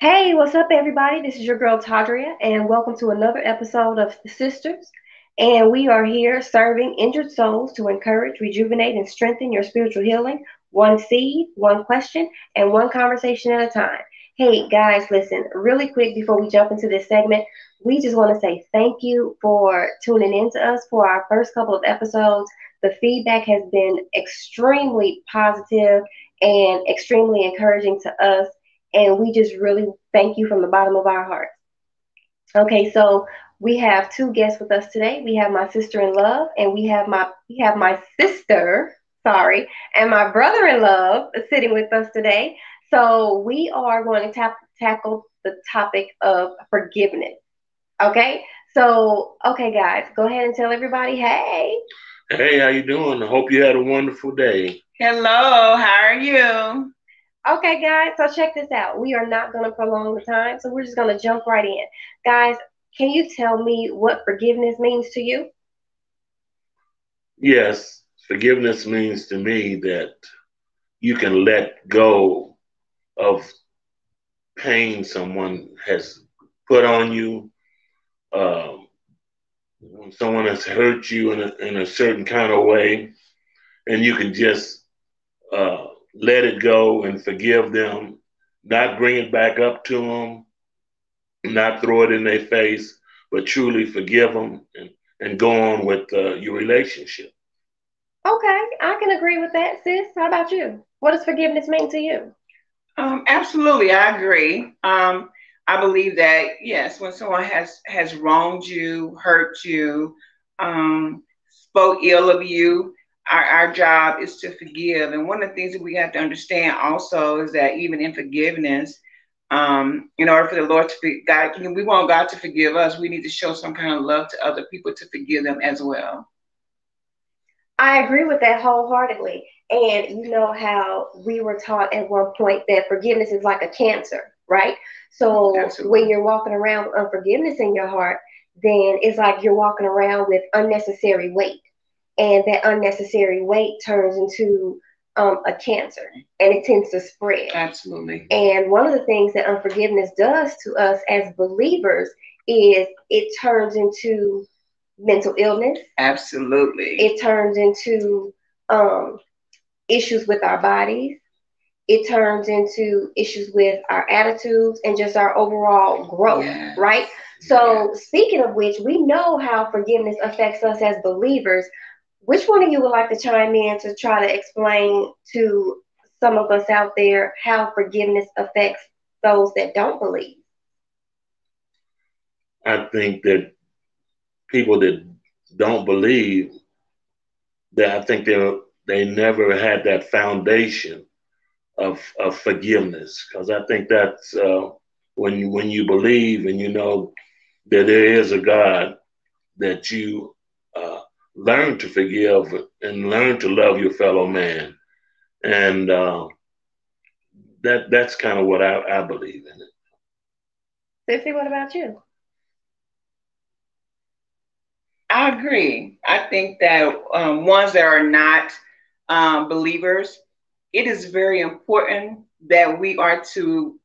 Hey, what's up, everybody? This is your girl Toddrea, and welcome to another episode of Sisters. And we are here serving injured souls to encourage, rejuvenate, and strengthen your spiritual healing, one seed, one question, and one conversation at a time. Hey, guys, listen, really quick before we jump into this segment, we just want to say thank you for tuning in to us for our first couple of episodes. The feedback has been extremely positive and extremely encouraging to us and we just really thank you from the bottom of our hearts. Okay, so we have two guests with us today. We have my sister in love, and we have my we have my sister, sorry, and my brother in love sitting with us today. So we are going to tap, tackle the topic of forgiveness. Okay, so okay, guys, go ahead and tell everybody, hey. Hey, how you doing? I hope you had a wonderful day. Hello, how are you? Okay, guys, so check this out. We are not going to prolong the time, so we're just going to jump right in. Guys, can you tell me what forgiveness means to you? Yes, forgiveness means to me that you can let go of pain someone has put on you. Um, when someone has hurt you in a, in a certain kind of way, and you can just uh, let it go and forgive them, not bring it back up to them, not throw it in their face, but truly forgive them and, and go on with uh, your relationship. Okay, I can agree with that, sis. How about you? What does forgiveness mean to you? Um, absolutely, I agree. Um, I believe that yes, when someone has has wronged you, hurt you, um, spoke ill of you, our, our job is to forgive. And one of the things that we have to understand also is that even in forgiveness, um, in order for the Lord to God, we want God to forgive us. We need to show some kind of love to other people to forgive them as well. I agree with that wholeheartedly. And you know how we were taught at one point that forgiveness is like a cancer, right? So Absolutely. when you're walking around with unforgiveness in your heart, then it's like you're walking around with unnecessary weight and that unnecessary weight turns into um, a cancer and it tends to spread. Absolutely. And one of the things that unforgiveness does to us as believers is it turns into mental illness. Absolutely. It turns into um, issues with our bodies. It turns into issues with our attitudes and just our overall growth, yes. right? So, yes. speaking of which, we know how forgiveness affects us as believers, which one of you would like to chime in to try to explain to some of us out there how forgiveness affects those that don't believe? I think that people that don't believe that I think they they never had that foundation of of forgiveness because I think that's uh, when you when you believe and you know that there is a God that you learn to forgive and learn to love your fellow man. And uh, that that's kind of what I, I believe in it. Sissy, what about you? I agree. I think that um, ones that are not um, believers, it is very important that we are to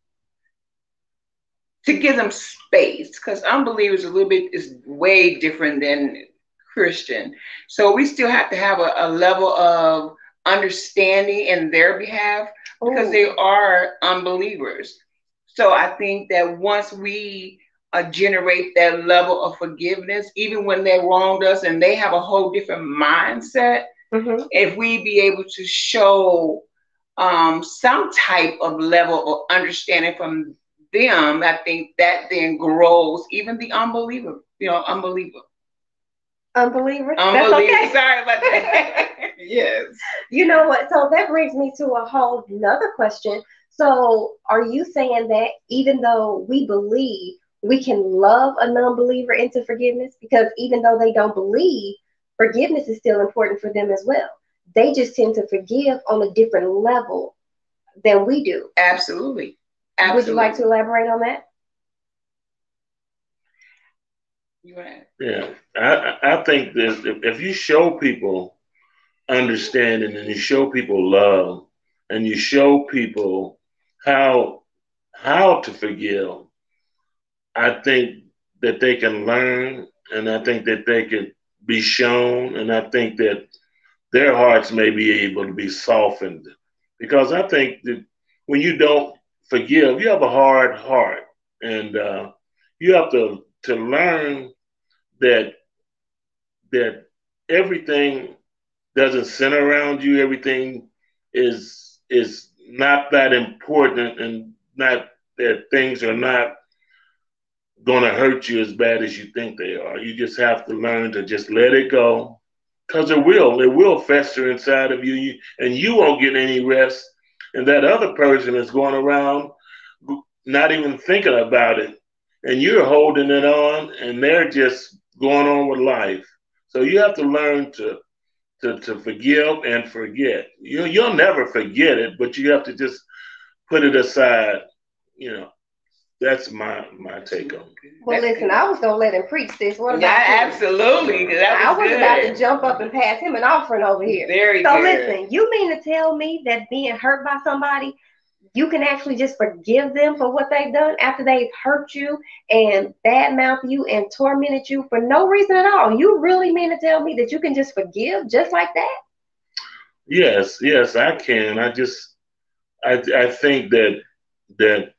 to give them space because unbelievers a little bit is way different than Christian. So we still have to have a, a level of understanding in their behalf because Ooh. they are unbelievers. So I think that once we uh, generate that level of forgiveness, even when they wronged us and they have a whole different mindset, mm-hmm. if we be able to show um, some type of level of understanding from them, I think that then grows even the unbeliever, you know, unbeliever. Unbeliever. Unbeliever. That's okay. Sorry about that. yes. You know what? So that brings me to a whole another question. So are you saying that even though we believe we can love a non-believer into forgiveness because even though they don't believe, forgiveness is still important for them as well. They just tend to forgive on a different level than we do. Absolutely. Absolutely. Would you like to elaborate on that? Yeah, I, I think that if, if you show people understanding and you show people love and you show people how how to forgive, I think that they can learn and I think that they can be shown and I think that their hearts may be able to be softened. Because I think that when you don't forgive, you have a hard heart and uh, you have to to learn that that everything doesn't center around you. Everything is is not that important, and not that things are not going to hurt you as bad as you think they are. You just have to learn to just let it go, because it will. It will fester inside of you, you, and you won't get any rest. And that other person is going around not even thinking about it, and you're holding it on, and they're just going on with life. So you have to learn to to, to forgive and forget. You you'll never forget it, but you have to just put it aside. You know, that's my my take on it. Well, listen, I was gonna let him preach this. What about yeah, you? absolutely. That I was was good. about to jump up and pass him an offering over here. Very So good. listen, you mean to tell me that being hurt by somebody, you can actually just forgive them for what they've done after they've hurt you and badmouthed you and tormented you for no reason at all? You really mean to tell me that you can just forgive just like that? Yes, yes, I can. I just I I think that that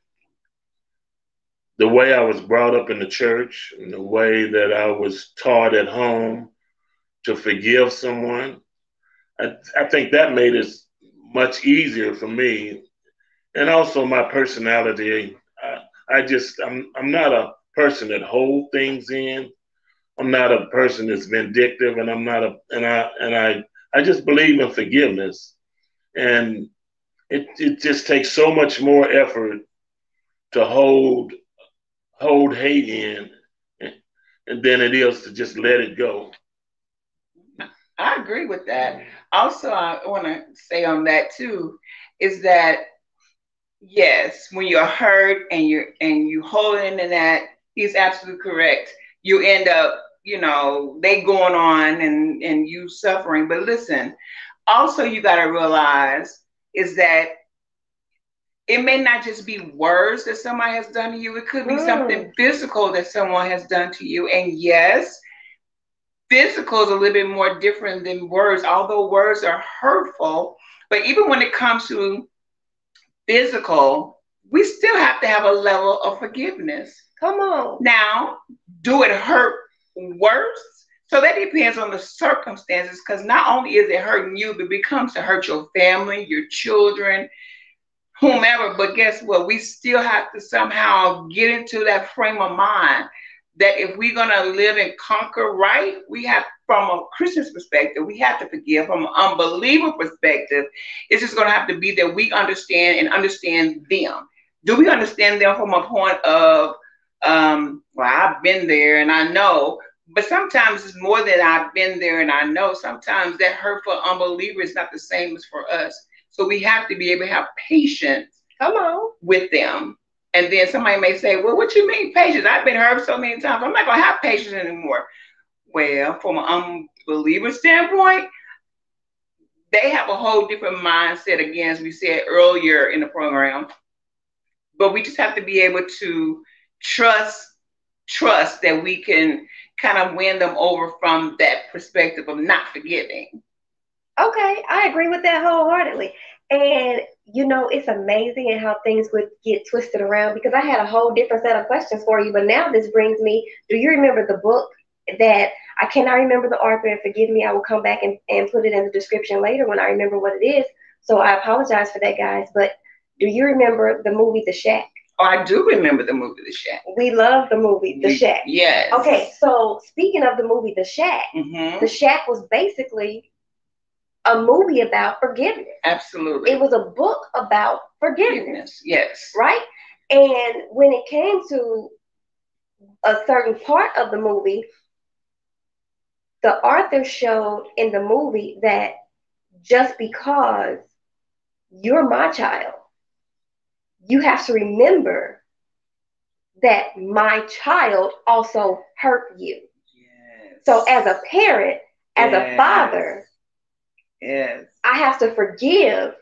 the way I was brought up in the church and the way that I was taught at home to forgive someone, I, I think that made it much easier for me. And also my personality. I, I just I'm I'm not a person that hold things in. I'm not a person that's vindictive and I'm not a and I and I I just believe in forgiveness. And it, it just takes so much more effort to hold hold hate in and than it is to just let it go. I agree with that. Also, I want to say on that too is that yes, when you're hurt and you're and you holding in that, he's absolutely correct. You end up, you know, they going on and and you suffering. But listen, also you got to realize is that it may not just be words that somebody has done to you. It could be Mm. something physical that someone has done to you. And yes, physical is a little bit more different than words, although words are hurtful. But even when it comes to physical, we still have to have a level of forgiveness. Come on. Now, do it hurt worse? So that depends on the circumstances because not only is it hurting you, but it becomes to hurt your family, your children, whomever. But guess what? We still have to somehow get into that frame of mind that if we're going to live and conquer right, we have, from a Christian's perspective, we have to forgive. From an unbeliever perspective, it's just going to have to be that we understand and understand them. Do we understand them from a point of, um, well, I've been there and I know, but sometimes it's more than I've been there and I know. Sometimes that hurt for unbelievers is not the same as for us. So we have to be able to have patience Come on. with them. And then somebody may say, Well, what you mean patience? I've been hurt so many times. I'm not gonna have patience anymore. Well, from an unbeliever standpoint, they have a whole different mindset again, as we said earlier in the program. But we just have to be able to trust, trust that we can kind of win them over from that perspective of not forgiving. Okay, I agree with that wholeheartedly. And you know, it's amazing and how things would get twisted around because I had a whole different set of questions for you. But now this brings me, do you remember the book that I cannot remember the author and forgive me, I will come back and, and put it in the description later when I remember what it is. So I apologize for that, guys. But do you remember the movie The Shack? Oh, I do remember the movie The Shack. We love the movie The Shack. Yes. Okay, so speaking of the movie The Shack, hmm The Shack was basically a movie about forgiveness. Absolutely. It was a book about forgiveness, Forgiveness. Yes. right? And when it came to a certain part of the movie, the author showed in the movie that just because you're my child, you have to remember that my child also hurt you. Yes. So, as a parent, as a father, yes. I have to forgive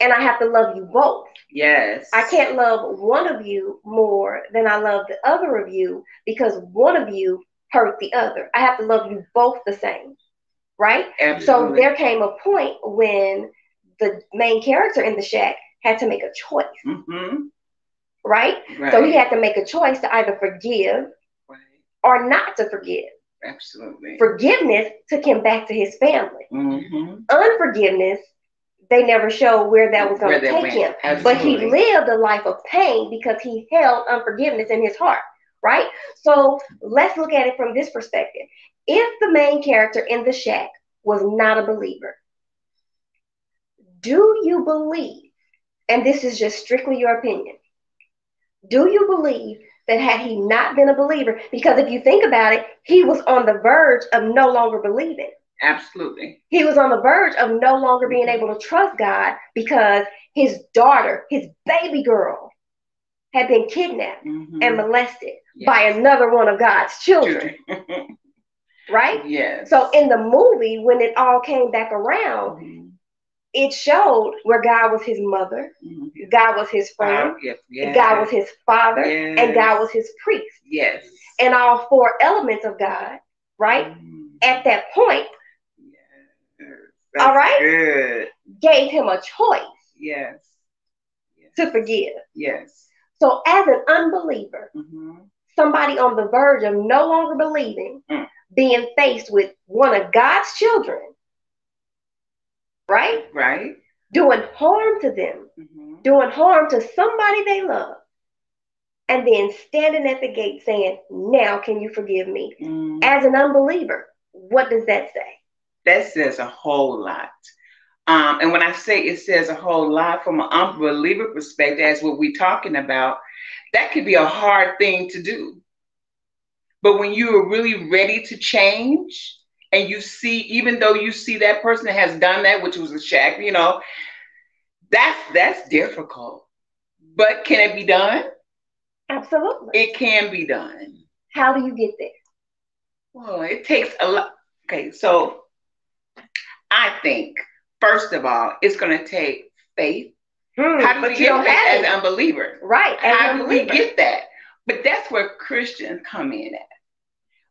and I have to love you both. Yes. I can't love one of you more than I love the other of you because one of you hurt the other. I have to love you both the same. Right? Absolutely. So there came a point when the main character in the shack had to make a choice. Mm-hmm. Right? Right. So he had to make a choice to either forgive right. or not to forgive. Absolutely. Forgiveness took him back to his family. mm-hmm. Unforgiveness, they never showed where that was going to take went. him. But he lived a life of pain because he held unforgiveness in his heart, right? So let's look at it from this perspective. If the main character in the shack was not a believer, do you believe, and this is just strictly your opinion, do you believe that had he not been a believer, because if you think about it, he was on the verge of no longer believing. Absolutely. He was on the verge of no longer being able to trust God because his daughter, his baby girl, had been kidnapped Mhm. and molested Yes. by another one of God's children, right? yes. So in the movie, when it all came back around, Mhm. It showed where God was his mother, Mhm. God was his friend, Oh, yes. yes. God was his father, Yes. and God was his priest. Yes. And all four elements of God, right? Mhm. At that point. All right. Good. gave him a choice Yes. To forgive. Yes. So as an unbeliever, Mhm. somebody on the verge of no longer believing, Mm. being faced with one of God's children, right? Right. Doing harm to them, Mhm. doing harm to somebody they love, and then standing at the gate saying, Now can you forgive me? Mhm. As an unbeliever, what does that say? that says a whole lot. Um, and when I say it says a whole lot from an unbeliever perspective, as what we're talking about, that could be a hard thing to do. But when you are really ready to change, and you see, even though you see that person that has done that, which was a shack, you know, that's that's difficult. But can it be done? Absolutely. It can be done. How do you get there? Well, it takes a lot. Okay, so I think first of all, it's going to take faith. Hmm, How do we you get have as an unbeliever? Right. How do we get that? But that's where Christians come in at.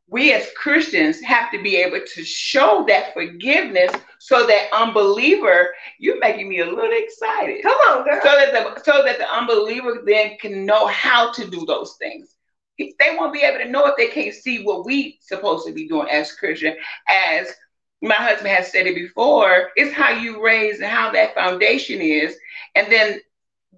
We as Christians have to be able to show that forgiveness so that unbeliever, you're making me a little excited. Come on, girl. So that the so that the unbeliever then can know how to do those things. They won't be able to know if they can't see what we supposed to be doing as Christian. As my husband has said it before, it's how you raise and how that foundation is, and then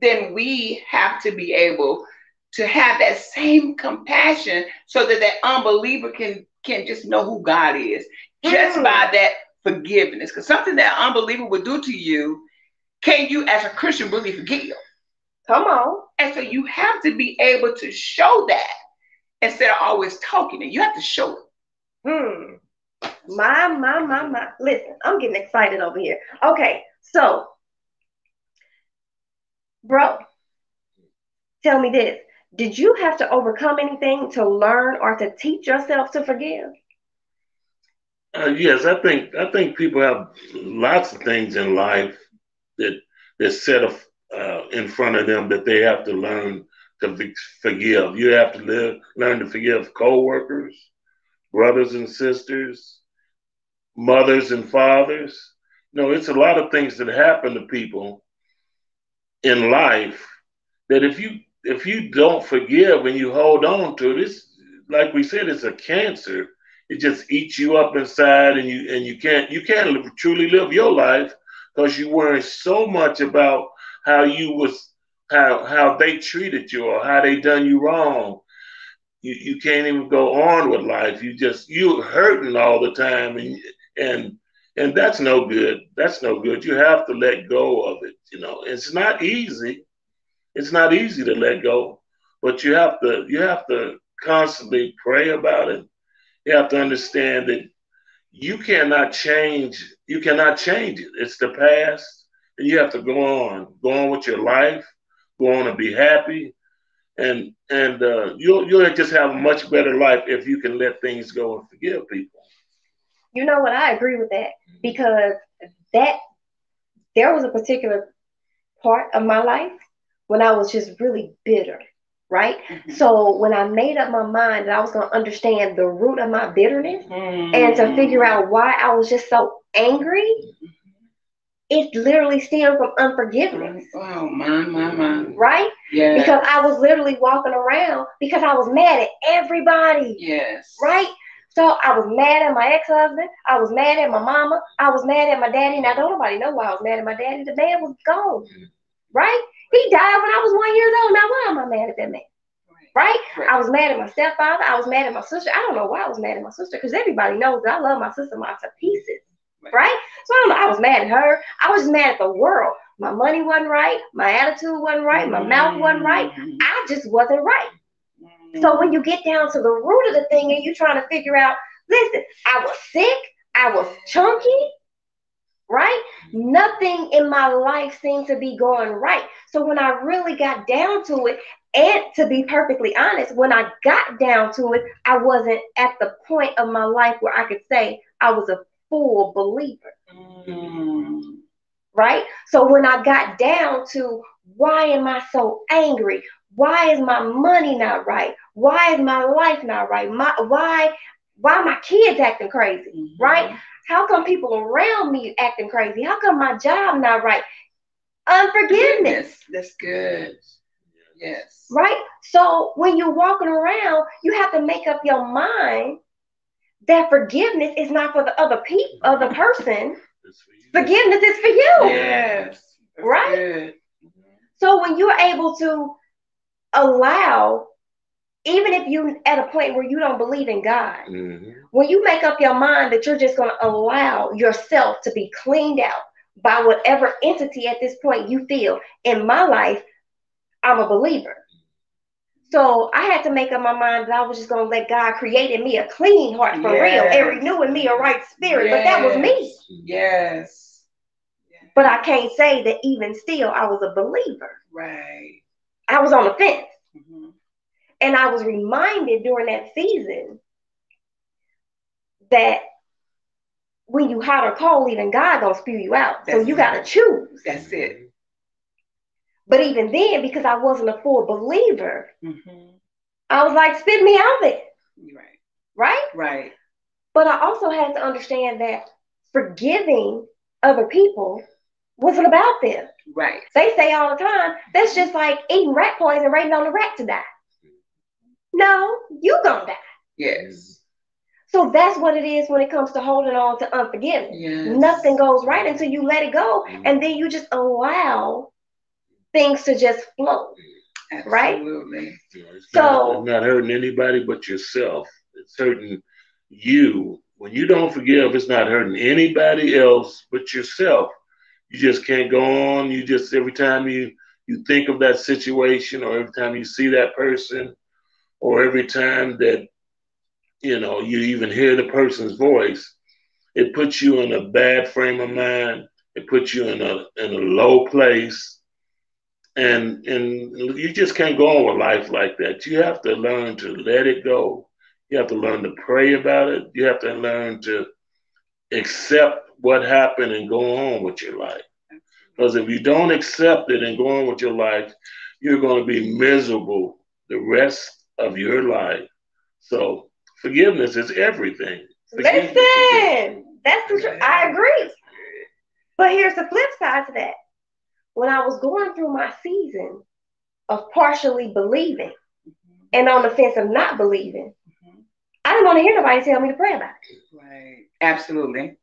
then we have to be able to have that same compassion so that that unbeliever can can just know who God is just Mm. by that forgiveness. Because something that unbeliever would do to you, can you as a Christian really forgive? Come on. And so you have to be able to show that instead of always talking it. You have to show it. Hmm. My, my, my, my. Listen, I'm getting excited over here. Okay, so, bro, tell me this. Did you have to overcome anything to learn or to teach yourself to forgive? Uh, yes, I think I think people have lots of things in life that that set of, uh, in front of them that they have to learn to forgive. You have to live, learn to forgive coworkers, brothers and sisters, mothers and fathers. No, it's a lot of things that happen to people in life that if you if you don't forgive and you hold on to it, it's like we said, it's a cancer. It just eats you up inside and you and you can't you can't live, truly live your life because you worry so much about how you was how how they treated you or how they done you wrong. You, you can't even go on with life. You just you hurting all the time and and and that's no good. That's no good. You have to let go of it you know. It's not easy it's not easy to let go but you have to you have to constantly pray about it. You have to understand that you cannot change you cannot change it. It's the past and you have to go on go on with your life go on and be happy. And and uh, you'll you'll just have a much better life if you can let things go and forgive people. You know what? I agree with that because that there was a particular part of my life when I was just really bitter, right? Mm-hmm. So when I made up my mind that I was going to understand the root of my bitterness mm-hmm. and to figure out why I was just so angry, mm-hmm. it literally stemmed from unforgiveness. Oh, my, my, my. Right? Yeah. Because I was literally walking around because I was mad at everybody. Yes. Right? So I was mad at my ex-husband. I was mad at my mama. I was mad at my daddy. Now don't nobody know why I was mad at my daddy. The man was gone. Mm-hmm. Right? He died when I was one years old. Now why am I mad at that man? Right. right? I was mad at my stepfather. I was mad at my sister. I don't know why I was mad at my sister because everybody knows that I love my sister my to pieces. Right. right. So I don't know. I was mad at her. I was mad at the world. My money wasn't right. My attitude wasn't right. My mm-hmm. mouth wasn't right. Mm-hmm. I just wasn't right. Mm-hmm. So when you get down to the root of the thing and you're trying to figure out, listen, I was sick. I was chunky right? Nothing in my life seemed to be going right. So when I really got down to it, and to be perfectly honest, when I got down to it, I wasn't at the point of my life where I could say I was a full believer. Mm. Right? So when I got down to why am I so angry? Why is my money not right? Why is my life not right? My why why my kids acting crazy? Mm-hmm. Right? How come people around me acting crazy? How come my job not right? Unforgiveness. That's good. Yes. Right? So when you're walking around, you have to make up your mind that forgiveness is not for the other people, other person. Forgiveness is for you. Yes. right? Good. So when you're able to allow even if you at a point where you don't believe in God, mm-hmm. When you make up your mind that you're just going to allow yourself to be cleaned out by whatever entity at this point you feel in my life, I'm a believer. So I had to make up my mind that I was just going to let God create in me a clean heart for yes. real and renew in me a right spirit. Yes. But that was me. Yes. But I can't say that even still I was a believer. Right. I was on the fence. Mm-hmm. And I was reminded during that season that when you hot or cold, even God gonna spew you out. That's so you gotta choose. That's it. But even then, because I wasn't a full believer, mm-hmm. I was like, spit me out of it. Right. Right? Right. But I also had to understand that forgiving other people wasn't about them. Right. They say all the time, that's just like eating rat poison, waiting on the rat to die. No, you gonna die. Yes. So that's what it is when it comes to holding on to unforgiveness. Yes. Nothing goes right until you let it go, mm-hmm. and then you just allow things to just flow. Absolutely. Right? so not, not hurting anybody but yourself. It's hurting you. When you don't forgive, it's not hurting anybody else but yourself. You just can't go on. You just every time you you think of that situation or every time you see that person, or every time that you know you even hear the person's voice, it puts you in a bad frame of mind. It puts you in a in a low place, and and you just can't go on with life like that. You have to learn to let it go. You have to learn to pray about it. You have to learn to accept what happened and go on with your life. Because if you don't accept it and go on with your life, you're going to be miserable the rest of your life. So forgiveness is everything. Forgiveness Listen, that's the truth. I agree. But here's the flip side to that. When I was going through my season of partially believing mm-hmm. and on the fence of not believing, mm-hmm. I didn't want to hear nobody tell me to pray about it. Right. Absolutely.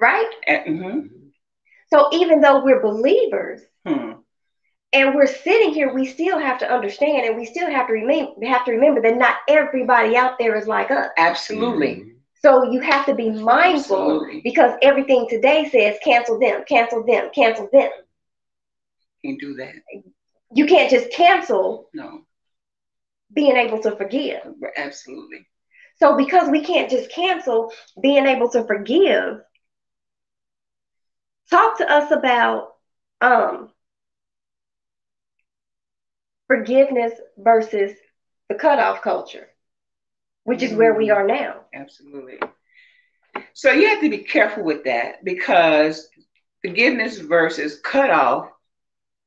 Right? Mm-hmm. So even though we're believers, hmm and we're sitting here, we still have to understand and we still have to remember have to remember that not everybody out there is like us. Absolutely. Mm-hmm. So you have to be mindful Absolutely. because everything today says cancel them, cancel them, cancel them. Can't do that. You can't just cancel. No. Being able to forgive. Absolutely. So because we can't just cancel being able to forgive, talk to us about um forgiveness versus the cutoff culture, which is where we mm-hmm. are now. Absolutely. So you have to be careful with that because forgiveness versus cutoff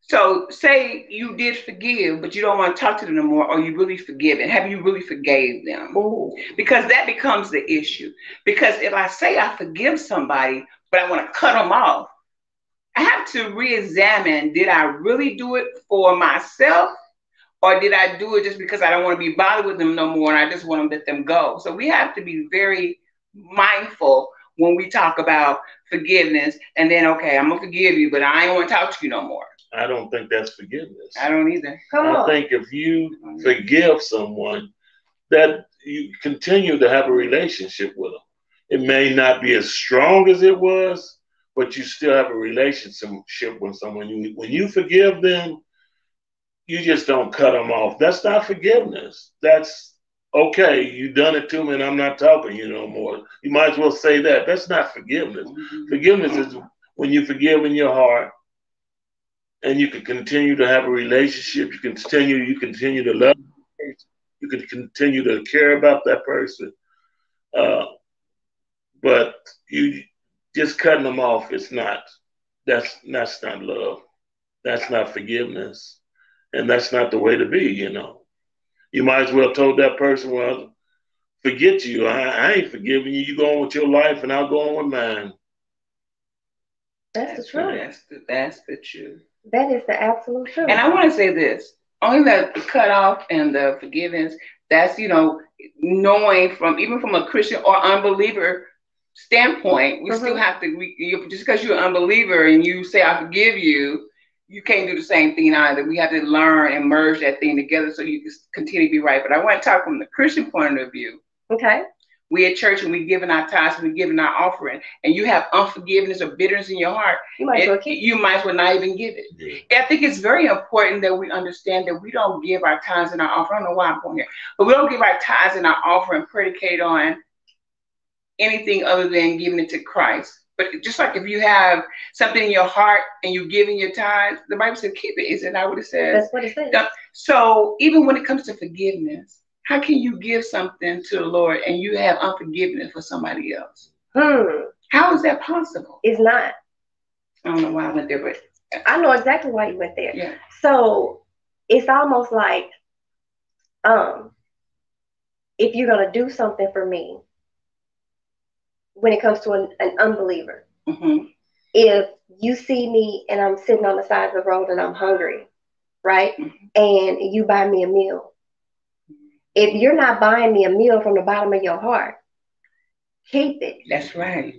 So say you did forgive, but you don't want to talk to them no more, or you really forgiven. Have you really forgave them? Ooh. Because that becomes the issue. Because if I say I forgive somebody, but I want to cut them off, I have to re-examine, did I really do it for myself? Or did I do it just because I don't want to be bothered with them no more and I just want to let them go? So we have to be very mindful when we talk about forgiveness and then okay, I'm gonna forgive you, but I ain't want to talk to you no more. I don't think that's forgiveness. I don't either. Come I on. think if you forgive someone, that you continue to have a relationship with them. It may not be as strong as it was, but you still have a relationship with someone. You, when you forgive them, you just don't cut them off. That's not forgiveness. That's okay. You done it to me, and I'm not talking to you no more. You might as well say that. That's not forgiveness. Forgiveness is when you forgive in your heart and you can continue to have a relationship. You continue, you continue to love. You can continue to care about that person. Uh, but you just cutting them off. It's not. That's that's not love. That's not forgiveness, and that's not the way to be. You know, you might as well told that person, "Well, forget you. I, I ain't forgiving you. You go on with your life, and I'll go on with mine." That's the truth. That's the, that's the truth. That is the absolute truth. And I want to say this: only that the cut off and the forgiveness. That's you know knowing from even from a Christian or unbeliever standpoint, we still Mhm. have to. We, you, just because you're an unbeliever and you say I forgive you, you can't do the same thing either. We have to learn and merge that thing together so you can continue to be right. But I want to talk from the Christian point of view. okay. We at church and we giving our tithes, we giving our offering, and you have unforgiveness or bitterness in your heart. You might as well keep. you might as well not even give it. Yeah. I think it's very important that we understand that we don't give our tithes and our offering. I don't know why I'm going here, but we don't give our tithes and our offering predicated on anything other than giving it to Christ. But just like if you have something in your heart and you're giving your tithes, the Bible says keep it. Is it not what it says? That's what it says. So even when it comes to forgiveness, how can you give something to the Lord and you have unforgiveness for somebody else? Hmm. How is that possible? It's not. I don't know why I went there, but I know exactly why you went there. yeah. So it's almost like, um, if you're gonna do something for me, when it comes to an, an unbeliever, hmm if you see me and I'm sitting on the side of the road and I'm hungry, right, Mhm. and you buy me a meal, if you're not buying me a meal from the bottom of your heart, keep it. That's right.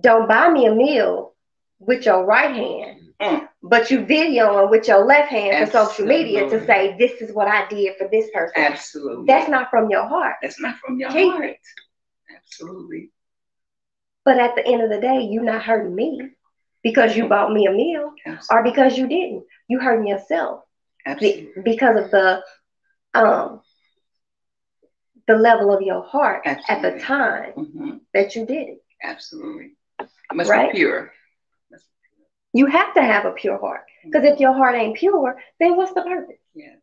Don't buy me a meal with your right hand, Mm. but you videoing with your left hand for social media to say this is what I did for this person. Absolutely. That's not from your heart. That's not from your Keep heart. Absolutely. But at the end of the day, you're not hurting me because you bought me a meal Absolutely. or because you didn't. You hurting yourself be- Absolutely. because of the um the level of your heart at the time Mhm. that you did it. Absolutely. It must Right? be pure. You have to have a pure heart because if your heart ain't pure, then what's the purpose? Yes.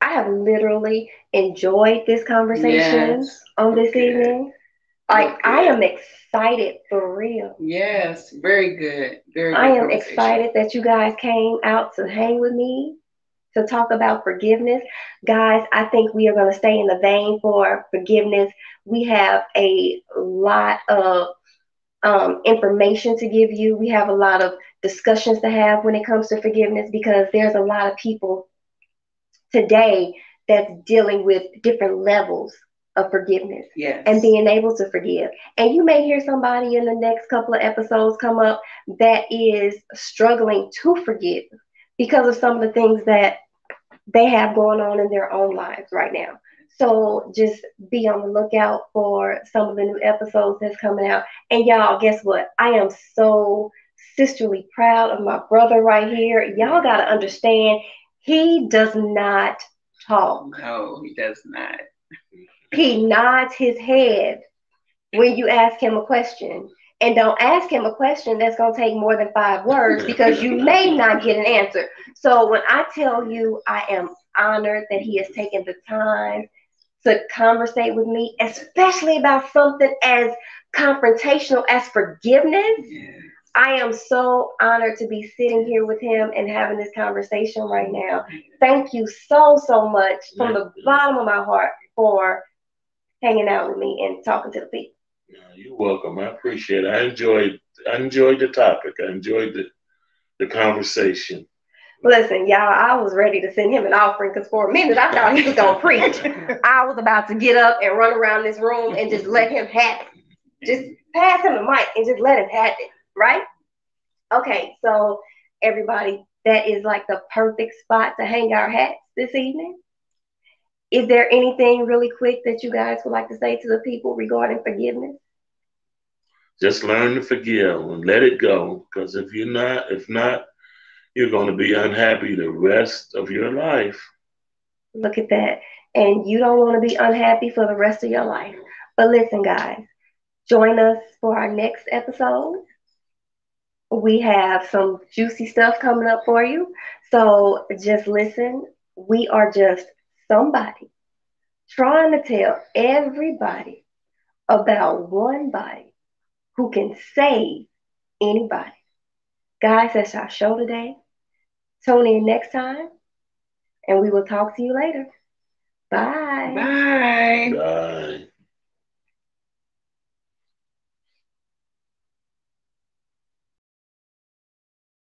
I have literally enjoyed this conversation Yes. on this Okay. evening. Like Okay. I am excited for real. Yes. Very good. Very good. I am excited that you guys came out to hang with me to talk about forgiveness. Guys, I think we are going to stay in the vein for forgiveness. We have a lot of um, information to give you. We have a lot of discussions to have when it comes to forgiveness because there's a lot of people today that's dealing with different levels of forgiveness Yes. and being able to forgive. And you may hear somebody in the next couple of episodes come up that is struggling to forgive because of some of the things that they have going on in their own lives right now. So just be on the lookout for some of the new episodes that's coming out. And y'all, guess what? I am so sisterly proud of my brother right here. Y'all got to understand, he does not talk no, he does not. He nods his head when you ask him a question. And don't ask him a question that's going to take more than five words because you may not get an answer. So when I tell you I am honored that he has taken the time to conversate with me, especially about something as confrontational as forgiveness, Yes. I am so honored to be sitting here with him and having this conversation right now. Thank you so, so much from the bottom of my heart for hanging out with me and talking to the people. You're welcome. I appreciate it. I enjoyed I enjoyed the topic. I enjoyed the the conversation. Listen, y'all, I was ready to send him an offering because for a minute I thought he was gonna preach. I was about to get up and run around this room and just let him have it. Just pass him the mic and just let him have it, right? Okay, so everybody, that is like the perfect spot to hang our hats this evening. Is there anything really quick that you guys would like to say to the people regarding forgiveness? Just learn to forgive and let it go. Because if you're not, if not, you're going to be unhappy the rest of your life. Look at that. And you don't want to be unhappy for the rest of your life. But listen, guys, join us for our next episode. We have some juicy stuff coming up for you. So just listen. We are just somebody trying to tell everybody about one body who can save anybody. Guys, that's our show today. Tune in next time, and we will talk to you later. Bye. Bye. Bye.